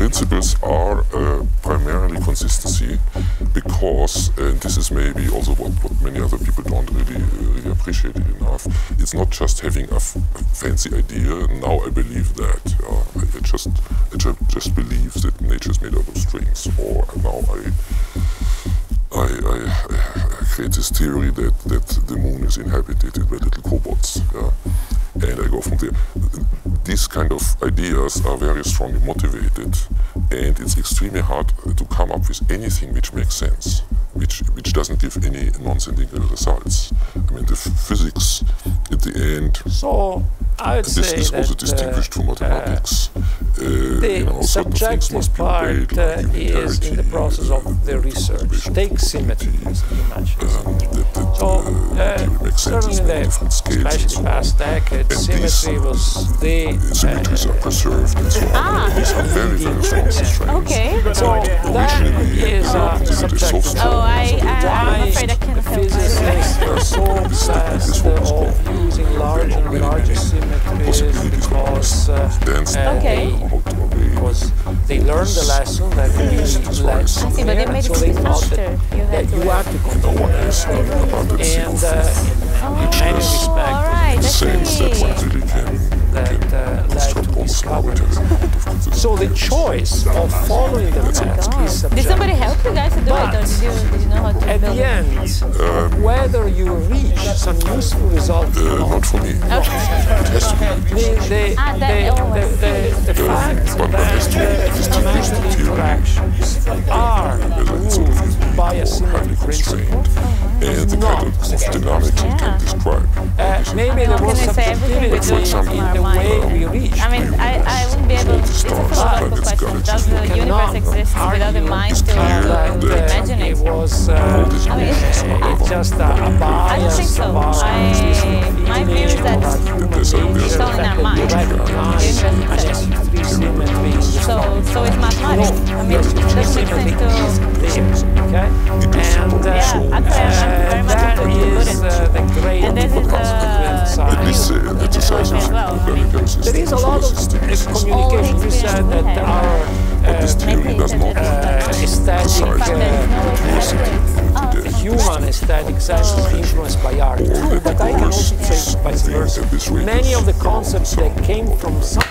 ideas are uh, primarily consistency because, and this is maybe also what, what many other people don't really, really appreciate it enough, it's not just having a fancy idea, now I believe that. Uh, I, I, just, I just believe that nature is made out of strings, or now I, I, I, I create this theory that, that the moon is inhabited by little robots. Yeah? and I go from there. These kind of ideas are very strongly motivated, and it's extremely hard to come up with anything which makes sense, which which doesn't give any non-cyclical results. I mean, the physics at the end. So I would this say is also distinguished uh, from mathematics. Uh, the you know, subjective must be part obeyed, uh, like is in the process uh, of the research. Take symmetry as certainly in the, different scales and so on. past decade, And symmetry these was the symmetries are preserved and so on. Ah. These are very, very strong constraints. Okay. So that Originally, is uh, a considered as subjective. soft Oh, I, I, I'm Why afraid I cannot help physicists myself. are so obsessed of using larger and larger symmetries because uh, uh, Okay. how because they learned the lesson that we need less I see, but they made so it they thought faster. that, You that had to you have to No control one has it. any abundance And of uh, in any Oh, respect, all right, I sense that see. one really can, that uh, led construct to almost now it discoveries. has a lot of consistency. So the choice of following the path God. is Did somebody help you guys to do it, or did you, did you know how to do it? At the end, Um, whether you reach some useful result Uh, not, not for me. It has to be. the, the, Ah, the, oh, the, the, the fact But that has to be uh, distinguished fundamental theory. interactions are proved by a or symmetry highly principle. constrained, and the kind of, of dynamics we can describe. Uh, maybe there was can I say everything we subjectivity do example, in the our way mind? we reach. I mean, I, I wouldn't be able. To. It's a philosophical question. Does the universe exist without a mind to clear that to that imagine it it? was uh, I mean, illusions it's just a, a bias I don't think so. of our I- my view is feeling that about human there's a- nature, It's all in our mind. At least uh, the exercise of as well. I mean, intelligence There is a lot of uh, communication. You said that our But this uh, theory does not uh, aesthetic, emphasize uh, human aesthetic sense is influenced by art. The But I can also say vice versa. at this rate Many of the concepts that came from some